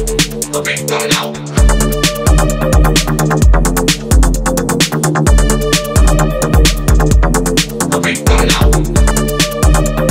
Okay, got it out. Okay, got it out.